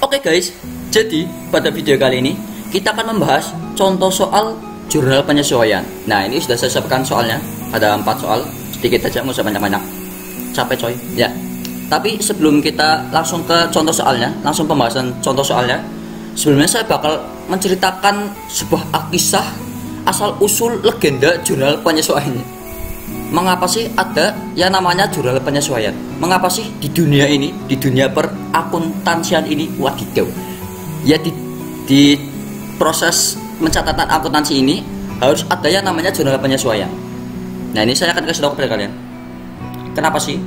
Oke guys, jadi pada video kali ini kita akan membahas contoh soal jurnal penyesuaian. Nah ini sudah saya siapkan soalnya, ada empat soal, sedikit aja nggak usah banyak-banyak. Capek coy, ya. Tapi sebelum kita langsung ke contoh soalnya, langsung pembahasan contoh soalnya, sebelumnya saya bakal menceritakan sebuah kisah asal usul legenda jurnal penyesuaian. Mengapa sih ada yang namanya jurnal penyesuaian? Mengapa sih di dunia ini, di dunia perakuntansian ini, wadidaw, ya di, di proses pencatatan akuntansi ini harus ada yang namanya jurnal penyesuaian. Nah ini saya akan kasih tahu kepada kalian. Kenapa sih?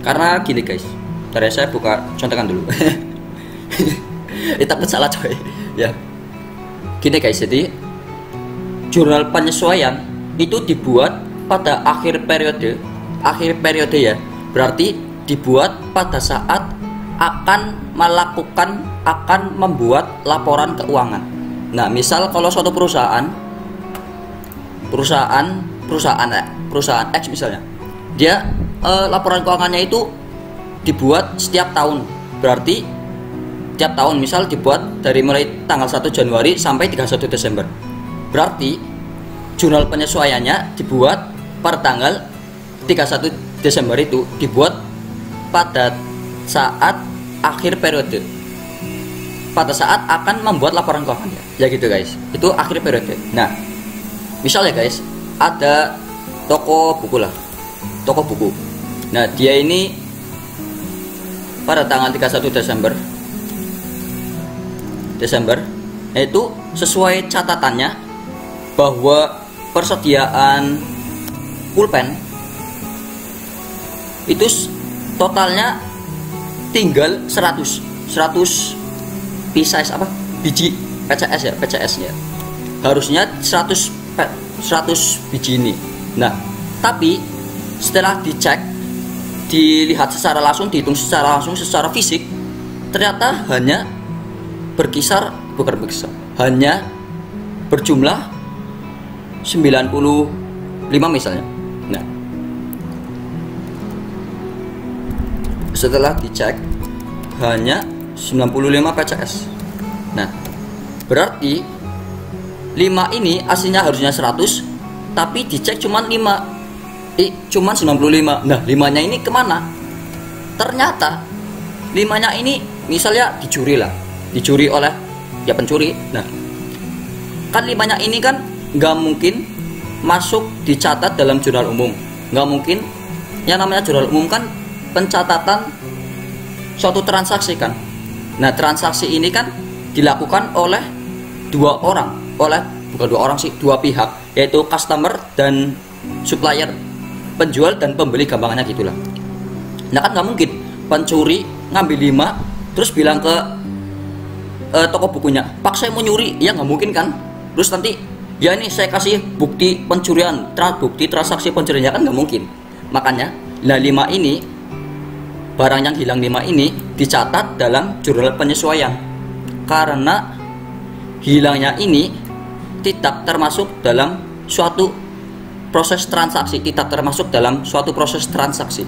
Karena gini guys, dari saya buka contekan dulu. Kita salah coy. Ya. Gini guys, jadi jurnal penyesuaian itu dibuat pada akhir periode, akhir periode ya. Berarti dibuat pada saat akan melakukan akan membuat laporan keuangan. Nah, misal kalau suatu perusahaan perusahaan perusahaan perusahaan X misalnya, dia eh, laporan keuangannya itu dibuat setiap tahun. Berarti tiap tahun misal dibuat dari mulai tanggal 1 Januari sampai 31 Desember. Berarti jurnal penyesuaiannya dibuat per tanggal 31 Desember itu dibuat pada saat akhir periode. Pada saat akan membuat laporan keuangan ya. Ya gitu guys. Itu akhir periode. Nah, misalnya guys, ada toko buku lah. Toko buku Nah, dia ini pada tanggal 31 Desember Desember itu sesuai catatannya bahwa persediaan pulpen itu totalnya tinggal 100 100 PCS apa? Biji PCS ya PCS ya. Harusnya 100 100 biji ini. Nah tapi setelah dicek dilihat secara langsung, dihitung secara langsung, secara fisik, ternyata hanya berkisar, bukan berkisar, hanya berjumlah 95 misalnya. Setelah dicek hanya 95 PCS. Nah, berarti 5 ini aslinya harusnya 100, tapi dicek cuma 5 eh, cuman 95 nah limanya ini ke mana? Ternyata limanya ini misalnya dicuri lah. Dicuri oleh ya pencuri. Nah kan limanya ini kan nggak mungkin masuk dicatat dalam jurnal umum. Nggak mungkin. Yang namanya jurnal umum kan pencatatan suatu transaksi kan? Nah transaksi ini kan dilakukan oleh dua orang oleh bukan dua orang sih dua pihak yaitu customer dan supplier penjual dan pembeli gampangannya gitulah. Nah kan nggak mungkin pencuri ngambil lima terus bilang ke uh, toko bukunya pak saya mau nyuri. Ya nggak mungkin kan? Terus nanti ya ini saya kasih bukti pencurian tra bukti transaksi pencuriannya kan nggak mungkin. Makanya nah lima ini barang yang hilang lima ini dicatat dalam jurnal penyesuaian. Karena hilangnya ini tidak termasuk dalam suatu proses transaksi tidak termasuk dalam suatu proses transaksi.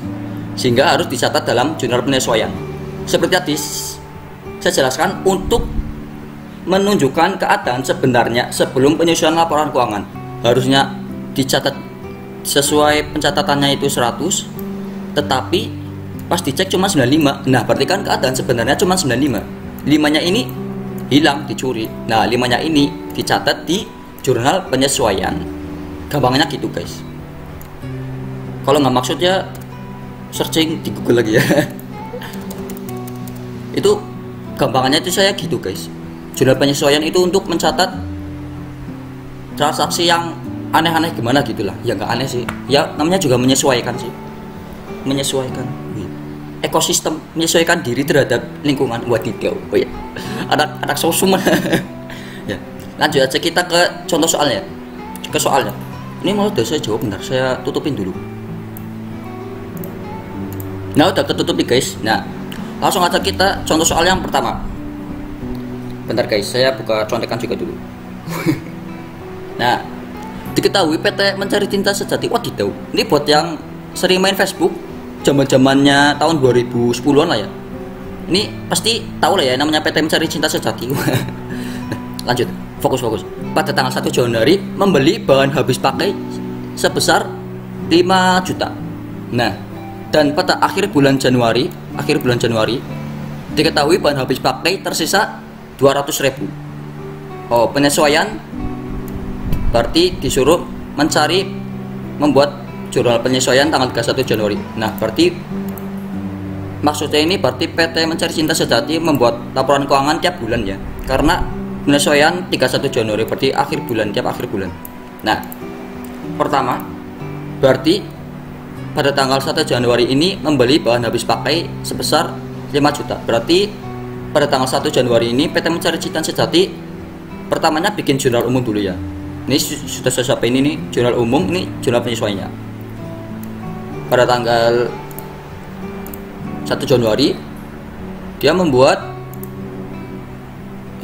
Sehingga harus dicatat dalam jurnal penyesuaian. Seperti tadi saya jelaskan untuk menunjukkan keadaan sebenarnya sebelum penyesuaian laporan keuangan. Harusnya dicatat sesuai pencatatannya itu 100 tetapi pas dicek cuma 95 nah berarti kan keadaan sebenarnya cuma 95 limanya ini hilang dicuri. Nah limanya ini dicatat di jurnal penyesuaian. Gampangnya gitu guys. Kalau nggak maksudnya searching di Google lagi ya. Itu gampangannya itu saya gitu guys. Jurnal penyesuaian itu untuk mencatat transaksi yang aneh-aneh gimana gitulah. Ya nggak aneh sih. Ya namanya juga menyesuaikan sih. Menyesuaikan ekosistem menyesuaikan diri terhadap lingkungan. Wadidaw oh ya anak anak sosum. Ya. Lanjut aja kita ke contoh soalnya. Ke soalnya. Ini mau udah saya jawab bentar saya tutupin dulu. Nah udah ketutup nih guys. Nah langsung aja kita contoh soal yang pertama. Bentar guys saya buka contekan juga dulu. Nah diketahui PT mencari cinta sejati. Tahu ini buat yang sering main Facebook zaman zamannya tahun 2010an lah ya. Ini pasti tahu lah ya namanya PT Mencari Cinta Sejati. Lanjut fokus fokus. Pada tanggal 1 Januari membeli bahan habis pakai sebesar 5 juta. Nah dan pada akhir bulan Januari akhir bulan Januari diketahui bahan habis pakai tersisa 200 ribu. Oh penyesuaian berarti disuruh mencari membuat jurnal penyesuaian tanggal 31 Januari. Nah berarti maksudnya ini berarti PT Mencari Cinta Sejati membuat laporan keuangan tiap bulan ya? Karena penyesuaian 31 Januari berarti akhir bulan tiap akhir bulan. Nah pertama berarti pada tanggal 1 Januari ini membeli bahan habis pakai sebesar 5 juta. Berarti pada tanggal 1 Januari ini PT Mencari Cinta Sejati pertamanya bikin jurnal umum dulu ya. Ini sudah saya sampai ini jurnal umum ini jurnal penyesuaiannya pada tanggal 1 Januari dia membuat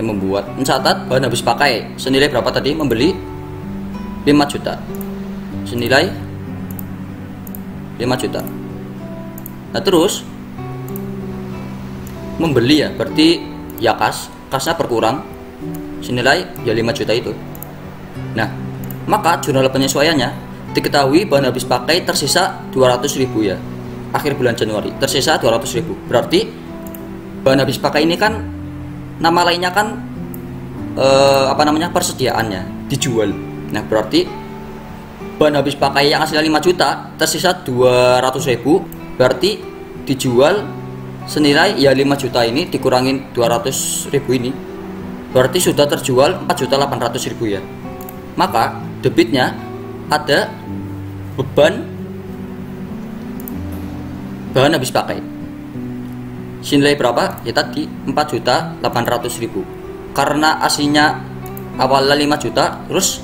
yang membuat mencatat bahan habis pakai. Senilai berapa tadi? Membeli 5 juta. Senilai 5 juta. Nah terus membeli ya berarti ya kas kasnya berkurang. Senilai ya 5 juta itu. Nah maka jurnal penyesuaiannya diketahui bahan habis pakai tersisa 200 ribu ya. Akhir bulan Januari tersisa 200 ribu. Berarti bahan habis pakai ini kan nama lainnya kan eh, apa namanya persediaannya dijual. Nah berarti bahan habis pakai yang hasilnya 5 juta tersisa 200 ribu berarti dijual senilai ya 5 juta ini dikurangin 200 ribu ini. Berarti sudah terjual 4 juta 800 ribu ya. Maka debitnya ada beban. Bahan habis pakai. Senilai berapa? Ya tadi 4 juta 800 ribu. Karena aslinya awalnya 5 juta terus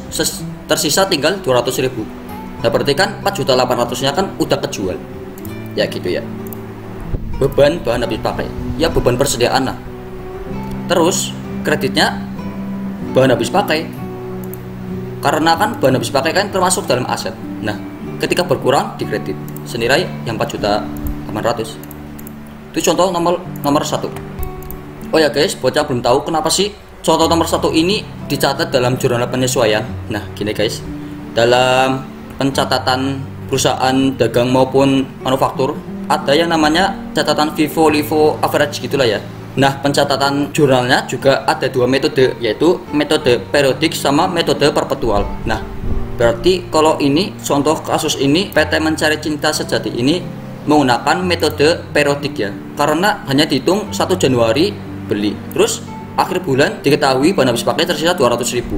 tersisa tinggal 200 ribu. Nah berarti kan 4 juta 800 nya kan udah kejual. Ya gitu ya. Beban bahan habis pakai. Ya beban persediaan lah. Terus kreditnya bahan habis pakai karena kan bahan habis pakai kan termasuk dalam aset. Nah ketika berkurang di kredit senilai yang 4 juta 800 itu contoh nomor nomor satu. Oh ya guys bocah belum tahu kenapa sih contoh nomor satu ini dicatat dalam jurnal penyesuaian. Nah gini guys. Dalam pencatatan perusahaan dagang maupun manufaktur ada yang namanya catatan Vivo Livo average gitulah ya Nah, pencatatan jurnalnya juga ada dua metode, yaitu metode periodik sama metode perpetual. Nah, berarti kalau ini contoh kasus ini PT Mencari Cinta Sejati ini menggunakan metode periodik ya. Karena hanya dihitung 1 Januari beli. Terus akhir bulan diketahui bahan habis pakai tersisa 200 ribu.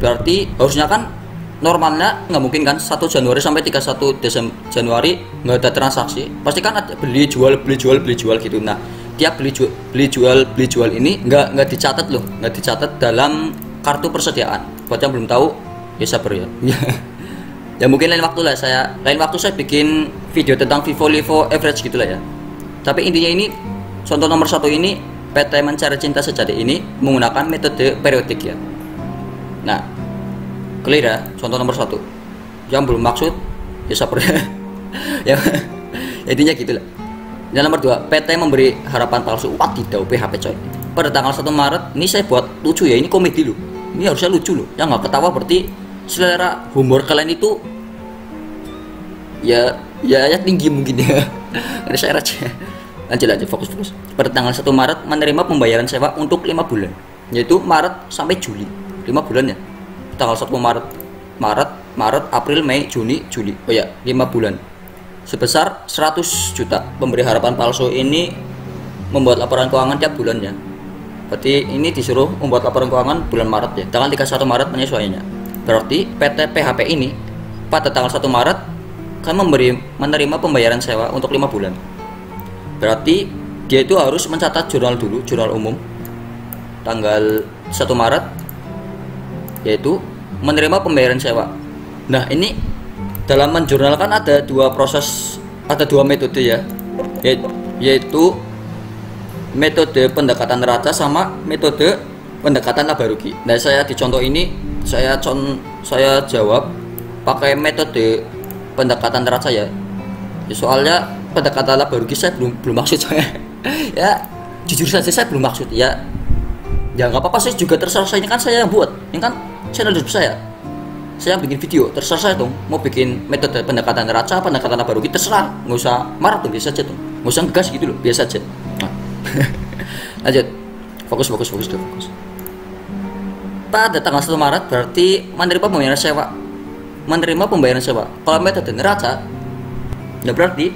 Berarti harusnya kan normalnya nggak mungkin kan 1 Januari sampai 31 Desember Januari nggak ada transaksi. Pasti kan ada beli jual beli jual beli jual gitu. Nah tiap beli jual beli jual beli jual ini nggak nggak dicatat loh. Nggak dicatat dalam kartu persediaan. Buat yang belum tahu ya sabar ya. Ya mungkin lain waktu lah saya lain waktu saya bikin video tentang Vivo Livo average gitulah ya. Tapi intinya ini contoh nomor satu ini PT Mencari Cinta Sejati ini menggunakan metode periodik ya. Nah clear ya contoh nomor satu. Yang belum maksud ya sabar ya. Intinya gitulah yang nomor dua PT memberi harapan palsu. Wadidaw PHP coy. Pada tanggal 1 Maret ini saya buat lucu ya ini komedi loh. Ini harusnya lucu loh. Yang nggak ketawa berarti selera humor kalian itu ya ya ya tinggi mungkin ya. Ada saya aja lanjut aja fokus fokus. Pada tanggal 1 Maret menerima pembayaran sewa untuk lima bulan. Yaitu Maret sampai Juli. Lima bulan ya? Tanggal 1 Maret Maret Maret April Mei Juni Juli. Oh ya lima bulan sebesar 100 juta pemberi harapan palsu ini membuat laporan keuangan tiap bulannya berarti ini disuruh membuat laporan keuangan bulan Maret ya tanggal 31 Maret penyesuaiannya Berarti PT PHP ini pada tanggal 1 Maret kan memberi menerima pembayaran sewa untuk lima bulan. Berarti dia itu harus mencatat jurnal dulu, jurnal umum tanggal 1 Maret yaitu menerima pembayaran sewa. Nah, ini dalam menjurnal kan ada dua proses, ada dua metode ya. Yaitu metode pendekatan neraca sama metode pendekatan laba rugi. Nah, saya di contoh ini saya con saya jawab pakai metode pendekatan neraca ya. ya soalnya pendekatan laba rugi saya belum belum maksud saya ya jujur saja saya belum maksud ya ya nggak apa-apa saya juga terserah saya ini kan saya yang buat ini kan channel YouTube saya saya bikin video terserah saya dong. Mau bikin metode pendekatan neraca pendekatan laba rugi terserah. Nggak usah marah tuh biasa aja tuh nggak usah ngegas gitu loh biasa aja. Nah. lanjut. Fokus fokus fokus dulu fokus. Pada tanggal 1 Maret berarti menerima pembayaran sewa. Menerima pembayaran sewa. Kalau metode neraca ya berarti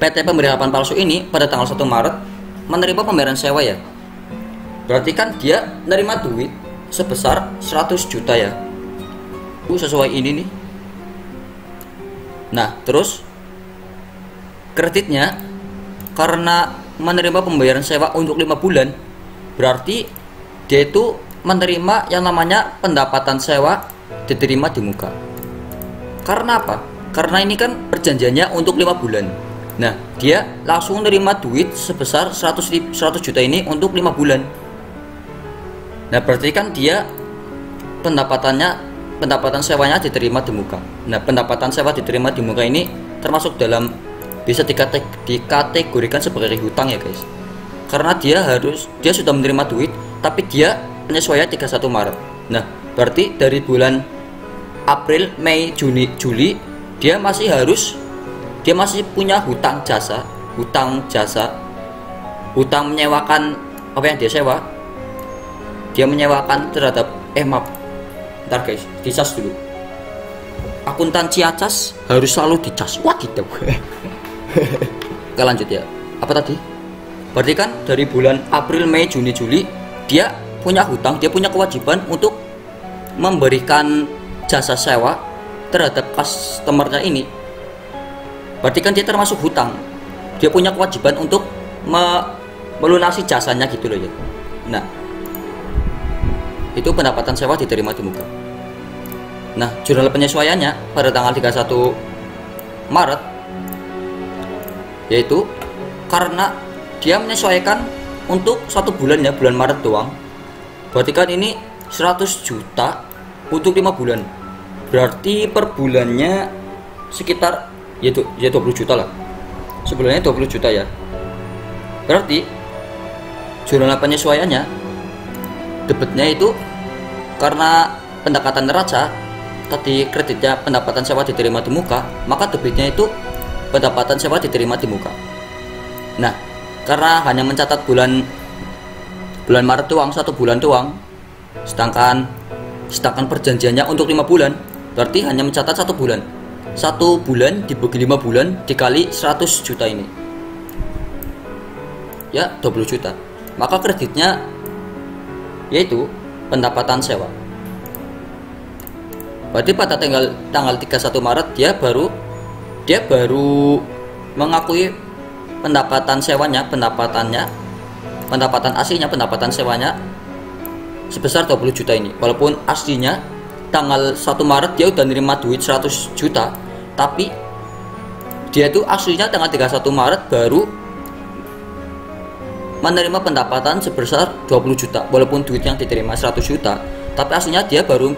PT Pemberi Harapan Palsu ini pada tanggal 1 Maret menerima pembayaran sewa ya. Berarti kan dia menerima duit sebesar 100 juta ya uh, sesuai ini nih. Nah terus kreditnya karena menerima pembayaran sewa untuk lima bulan berarti dia itu menerima yang namanya pendapatan sewa diterima di muka. Karena apa? karena ini kan perjanjiannya untuk lima bulan. Nah dia langsung menerima duit sebesar 100, 100 juta ini untuk lima bulan. Nah berarti kan dia pendapatannya pendapatan sewanya diterima di muka. Nah pendapatan sewa diterima di muka ini termasuk dalam bisa dikategorikan sebagai hutang ya guys. Karena dia harus dia sudah menerima duit tapi dia penyesuaian 31 Maret. Nah berarti dari bulan April Mei Juni Juli dia masih harus dia masih punya hutang jasa hutang jasa hutang menyewakan apa yang dia sewa. Dia menyewakan terhadap eh maaf ntar guys dicas dulu akuntansi acas harus selalu dicas wah gitu Oke lanjut ya. Apa tadi? Berarti kan dari bulan April, Mei, Juni, Juli dia punya hutang, dia punya kewajiban untuk memberikan jasa sewa terhadap customernya ini. Berarti kan dia termasuk hutang. Dia punya kewajiban untuk me melunasi jasanya gitu loh ya. Nah, itu pendapatan sewa diterima di muka. Nah, jurnal penyesuaiannya pada tanggal 31 Maret yaitu karena dia menyesuaikan untuk satu bulan ya bulan Maret doang. Berarti kan ini 100 juta untuk lima bulan. Berarti per bulannya sekitar yaitu ya 20 juta lah. Sebulannya 20 juta ya. Berarti jurnal penyesuaiannya debetnya itu karena pendekatan neraca tadi kreditnya pendapatan sewa diterima di muka maka debitnya itu pendapatan sewa diterima di muka. Nah, karena hanya mencatat bulan bulan Maret doang satu bulan doang, sedangkan sedangkan perjanjiannya untuk lima bulan, berarti hanya mencatat satu bulan. Satu bulan dibagi lima bulan dikali 100 juta ini. Ya, 20 juta. Maka kreditnya yaitu pendapatan sewa. Berarti pada tanggal tanggal 31 Maret dia baru dia baru mengakui pendapatan sewanya, pendapatannya, pendapatan aslinya, pendapatan sewanya sebesar 20 juta ini. Walaupun aslinya tanggal 1 Maret dia udah nerima duit 100 juta, tapi dia itu aslinya tanggal 31 Maret baru menerima pendapatan sebesar 20 juta walaupun duit yang diterima 100 juta tapi aslinya dia baru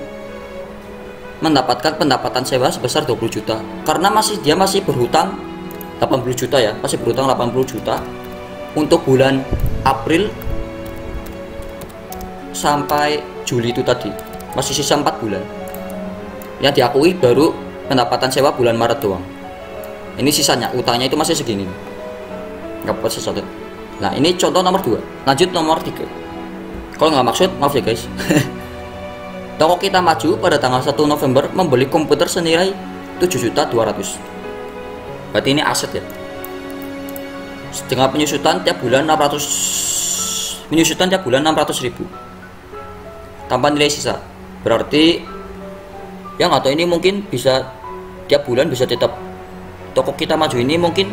mendapatkan pendapatan sewa sebesar 20 juta. Karena masih dia masih berhutang 80 juta ya masih berhutang 80 juta. Untuk bulan April sampai Juli itu tadi masih sisa 4 bulan. Yang diakui baru pendapatan sewa bulan Maret doang. Ini sisanya utangnya itu masih segini. Nggak apa sesuatu. Nah ini contoh nomor 2 lanjut nomor 3 kalau nggak maksud maaf ya guys Toko kita maju pada tanggal 1 November membeli komputer senilai 7.200. Berarti ini aset ya. Dengan penyusutan tiap bulan 600 penyusutan tiap bulan 600 ribu tanpa nilai sisa. Berarti yang atau ini mungkin bisa tiap bulan bisa tetap toko kita maju ini mungkin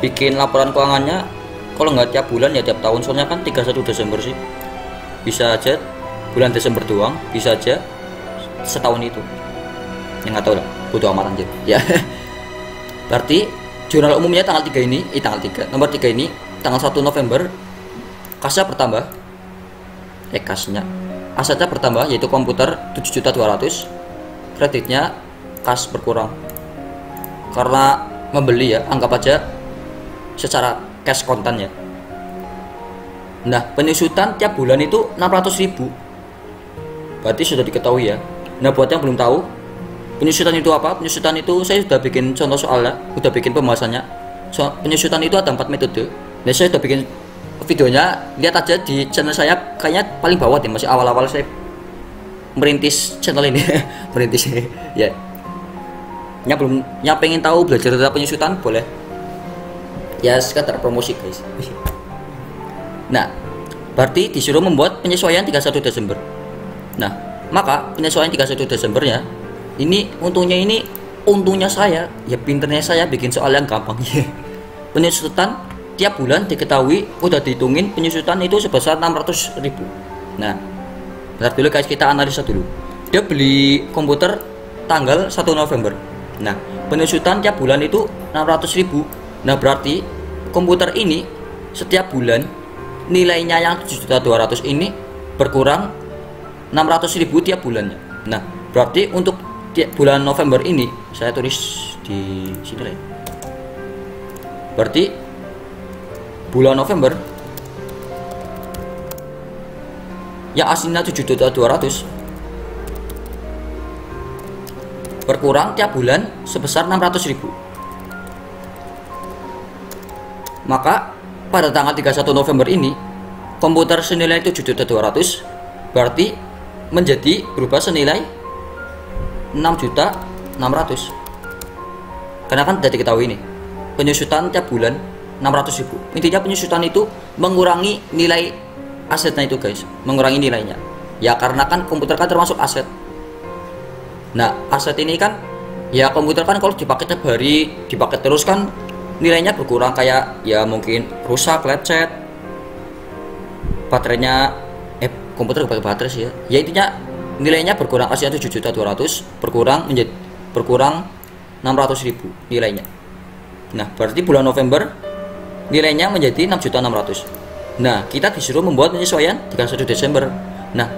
bikin laporan keuangannya kalau nggak tiap bulan ya tiap tahun soalnya kan 31 Desember sih bisa aja bulan Desember doang bisa aja setahun itu. Yang nggak tahu lah butuh amat anjir. Ya. Berarti jurnal umumnya tanggal 3 ini eh tanggal 3 nomor 3 ini tanggal 1 November kasnya bertambah. Eh kasnya. Asetnya bertambah yaitu komputer 7.200 kreditnya kas berkurang. Karena membeli ya anggap aja secara cash kontan ya nah penyusutan tiap bulan itu 600 ribu berarti sudah diketahui ya? Nah buat yang belum tahu penyusutan itu apa? Penyusutan itu saya sudah bikin contoh soalnya sudah bikin pembahasannya. So, penyusutan itu ada empat metode. Nah saya sudah bikin videonya lihat aja di channel saya. Kayaknya paling bawah deh masih awal-awal saya merintis channel ini. Merintis ya. Yang belum yang pengen tahu belajar tentang penyusutan boleh. Ya sekedar promosi guys. Nah berarti disuruh membuat penyesuaian 31 Desember nah maka penyesuaian 31 Desembernya ini untungnya ini untungnya saya ya pinternya saya bikin soal yang gampang. Ya penyusutan tiap bulan diketahui udah dihitungin penyusutan itu sebesar 600 ribu. Nah bentar dulu guys kita analisa dulu. Dia beli komputer tanggal 1 November. Nah penyusutan tiap bulan itu 600 ribu. Nah berarti komputer ini setiap bulan nilainya yang 7.200 ini berkurang 600 ribu tiap bulannya nah berarti untuk tiap bulan November ini saya tulis di sini lah ya. berarti bulan November yang aslinya 7.200 berkurang tiap bulan sebesar 600 ribu maka pada tanggal 31 November ini komputer senilai 7.200 berarti menjadi berubah senilai 6.600 karena kan tidak diketahui ini penyusutan tiap bulan 600 ribu. Intinya penyusutan itu mengurangi nilai asetnya itu guys. Mengurangi nilainya. Ya karena kan komputer kan termasuk aset. Nah aset ini kan ya komputer kan kalau dipakai tiap hari dipakai terus kan nilainya berkurang. Kayak ya mungkin rusak lecet baterainya komputer pakai baterai sih ya. Ya intinya nilainya berkurang aslinya 7 juta 200 berkurang menjadi berkurang 600 ribu nilainya. Nah berarti bulan November nilainya menjadi 6.600 nah kita disuruh membuat penyesuaian 31 Desember. Nah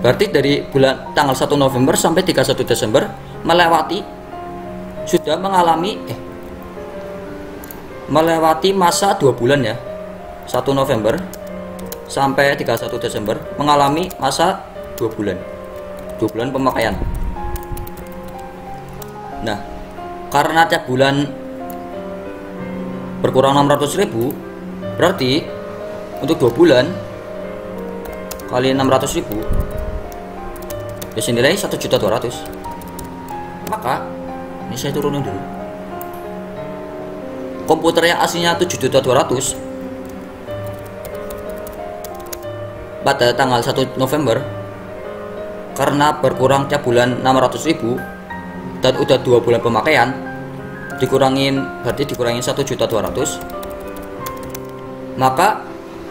berarti dari bulan tanggal 1 November sampai 31 Desember melewati sudah mengalami eh melewati masa dua bulan ya. 1 November sampai 31 Desember mengalami masa dua bulan. Dua bulan pemakaian. Nah karena tiap bulan berkurang 600 ribu berarti untuk dua bulan kali 600 ribu ya senilai 1 juta 200 maka ini saya turunin dulu. Komputer yang aslinya 7 pada tanggal 1 November karena berkurang tiap bulan 600 ribu dan udah dua bulan pemakaian dikurangin berarti dikurangin 1 juta 200 maka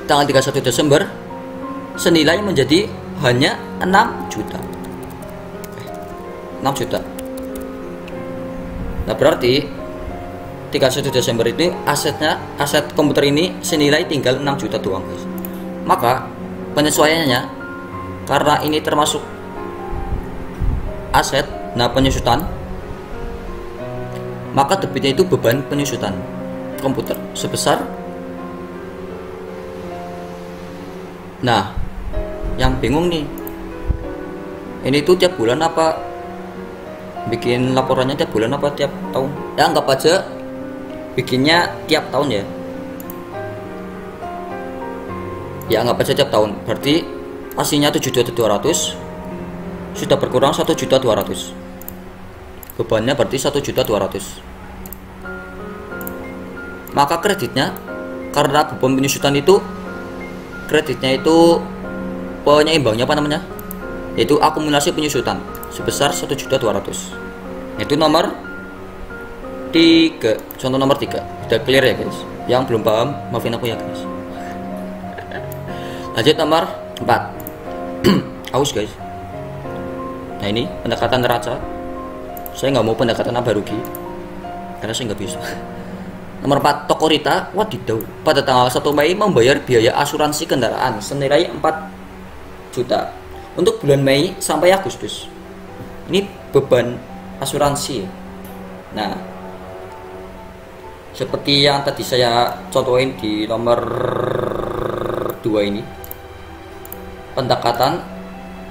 tanggal 31 Desember senilai menjadi hanya 6 juta. 6 juta. Nah berarti 31 Desember ini asetnya aset komputer ini senilai tinggal 6 juta doang guys. Maka penyesuaiannya karena ini termasuk aset nah penyusutan maka debitnya itu beban penyusutan. Komputer sebesar. Nah yang bingung nih ini tuh tiap bulan apa bikin laporannya tiap bulan apa tiap tahun? Ya anggap aja bikinnya tiap tahun ya ya anggap aja tiap tahun. Berarti aslinya 7.200 sudah berkurang 1.200 bebannya berarti 1.200 maka kreditnya karena beban penyusutan itu kreditnya itu penyeimbangnya apa namanya? Yaitu akumulasi penyusutan sebesar 1.200 itu nomor 3 contoh nomor 3 udah clear ya guys? Yang belum paham maafin aku ya guys lanjut nomor 4 aus guys. Nah ini pendekatan neraca. Saya nggak mau pendekatan apa rugi karena saya nggak bisa. Nomor 4 toko Rita. Wadidaw. Pada tanggal 1 Mei membayar biaya asuransi kendaraan senilai 4 juta. Untuk bulan Mei sampai Agustus. Ini beban asuransi. Nah seperti yang tadi saya contohin di nomor 2 ini pendekatan.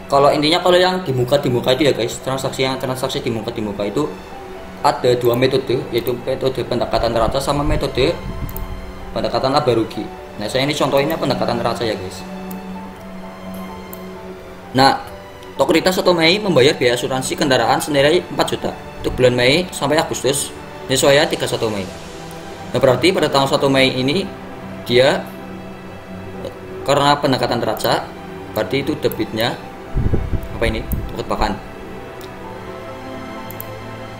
Kalau intinya kalau yang di muka di muka itu ya guys transaksi yang transaksi di muka di muka itu ada dua metode yaitu metode pendekatan neraca sama metode pendekatan laba rugi. Nah saya ini contohnya pendekatan neraca ya guys. Nah Tokuritas atau Mei membayar biaya asuransi kendaraan senilai 4 juta untuk bulan Mei sampai Agustus penyesuaian 31 Mei. Nah berarti pada tanggal 1 Mei ini dia karena pendekatan neraca berarti itu debitnya apa ini? Takut pakan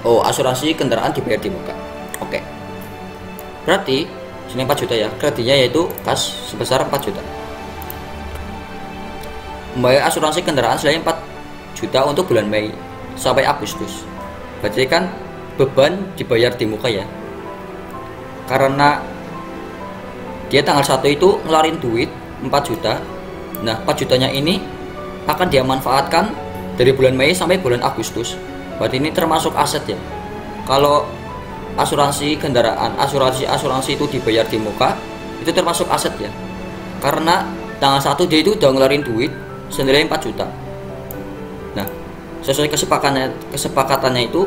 oh asuransi kendaraan dibayar di muka oke. Berarti sini 4 juta ya. Kreditnya yaitu kas sebesar 4 juta. Membayar asuransi kendaraan selain 4 juta untuk bulan Mei sampai Agustus. Berarti kan beban dibayar di muka ya. Karena dia tanggal 1 itu ngelarin duit 4 juta nah 4 jutanya ini akan dia manfaatkan dari bulan Mei sampai bulan Agustus. Berarti ini termasuk aset ya. Kalau asuransi kendaraan asuransi asuransi itu dibayar di muka itu termasuk aset ya. Karena tanggal satu dia itu udah ngeluarin duit senilai 4 juta. Nah sesuai kesepakatannya kesepakatannya itu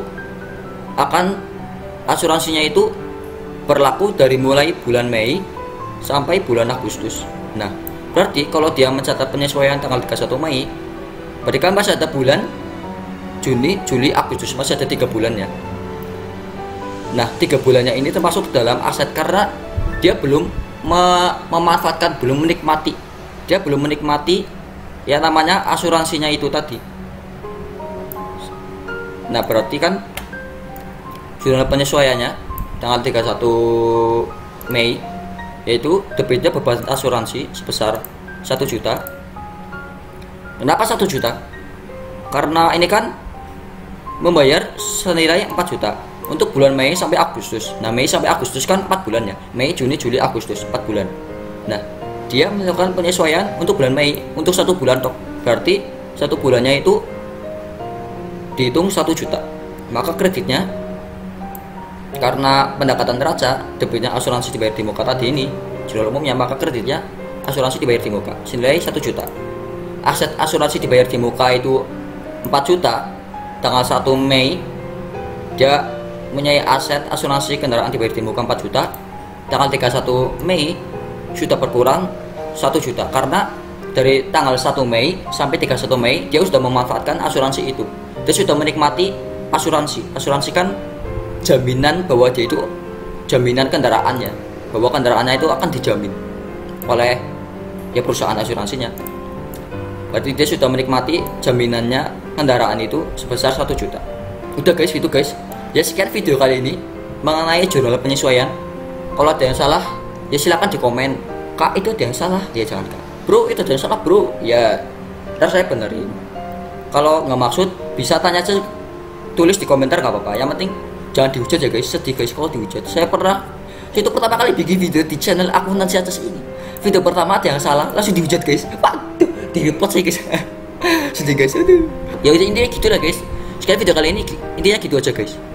akan asuransinya itu berlaku dari mulai bulan Mei sampai bulan Agustus. Nah Berarti kalau dia mencatat penyesuaian tanggal 31 Mei, berarti kan masih ada bulan Juni, Juli, Agustus masih ada tiga bulan ya. Nah, tiga bulannya ini termasuk dalam aset karena dia belum me memanfaatkan, belum menikmati, dia belum menikmati ya namanya asuransinya itu tadi. Nah, berarti kan jurnal penyesuaiannya tanggal 31 Mei yaitu debitnya beban asuransi sebesar 1 juta. Kenapa 1 juta? Karena ini kan membayar senilai 4 juta untuk bulan Mei sampai Agustus. Nah Mei sampai Agustus kan 4 bulan ya. Mei Juni Juli Agustus 4 bulan. Nah dia melakukan penyesuaian untuk bulan Mei untuk satu bulan tok berarti satu bulannya itu dihitung 1 juta. Maka kreditnya karena pendekatan neraca debitnya asuransi dibayar di muka tadi ini jalur umumnya maka kreditnya asuransi dibayar di muka. Senilai 1 juta. Aset asuransi dibayar di muka itu 4 juta. Tanggal 1 Mei dia punya aset asuransi kendaraan dibayar di muka 4 juta. Tanggal 31 Mei sudah berkurang 1 juta. Karena dari tanggal 1 Mei sampai 31 Mei dia sudah memanfaatkan asuransi itu. Dia sudah menikmati asuransi. Asuransi kan jaminan bahwa dia itu jaminan kendaraannya bahwa kendaraannya itu akan dijamin oleh ya perusahaan asuransinya. Berarti dia sudah menikmati jaminannya kendaraan itu sebesar satu juta. Udah guys gitu guys. Ya sekian video kali ini mengenai jurnal penyesuaian. Kalau ada yang salah ya silahkan di komen kak itu ada yang salah? Ya jangan kak. Bro itu ada yang salah bro. Ya ntar saya benerin. Kalau nggak maksud bisa tanya aja tulis di komentar nggak apa-apa. Yang penting jangan dihujat ya guys sedih guys kalau dihujat. Saya pernah itu pertama kali bikin video di channel aku nanti atas ini. Video pertama ada yang salah langsung dihujat guys. Waduh di report saya guys. Sedih guys aduh. Ya intinya gitu lah guys. Sekian video kali ini intinya gitu aja guys